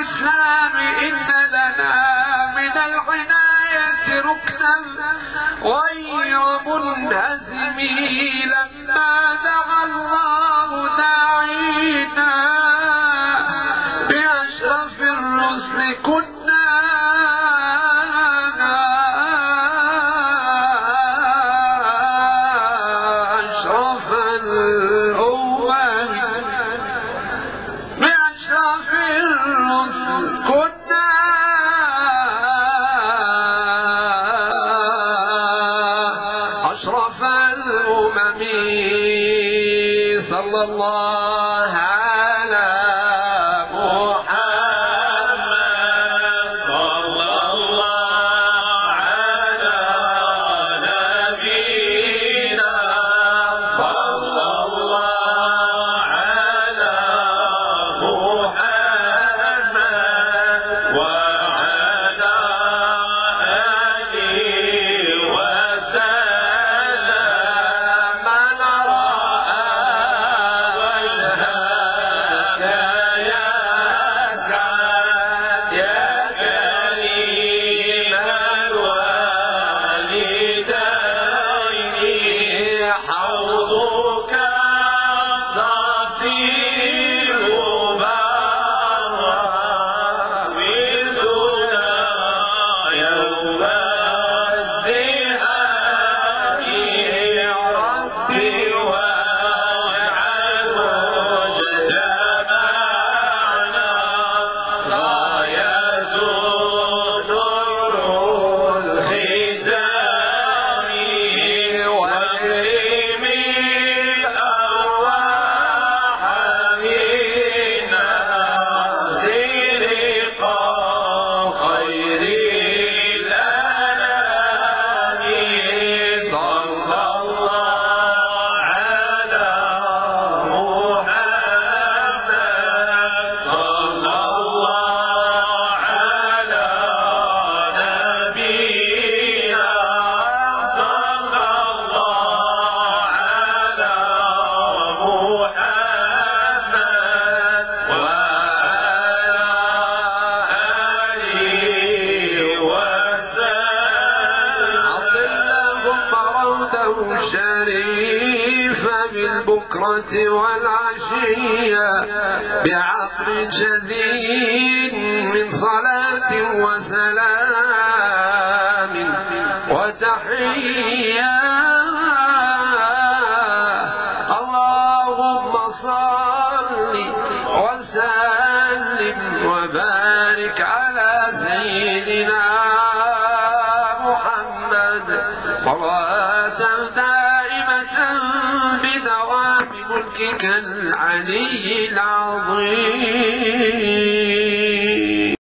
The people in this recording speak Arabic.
الإسلام إن لنا من العناية ركنا. غير منهزم لما دعا الله داعينا. بأشرف الرسل كنا. أشرف الرسل sallallahu غدا الشريف بالبكرة والعشية بعقل جديد من صلاة وسلام وتحية. اللهم صل وسلم وبارك على صلاة دائمة بدوام ملكك العلي العظيم.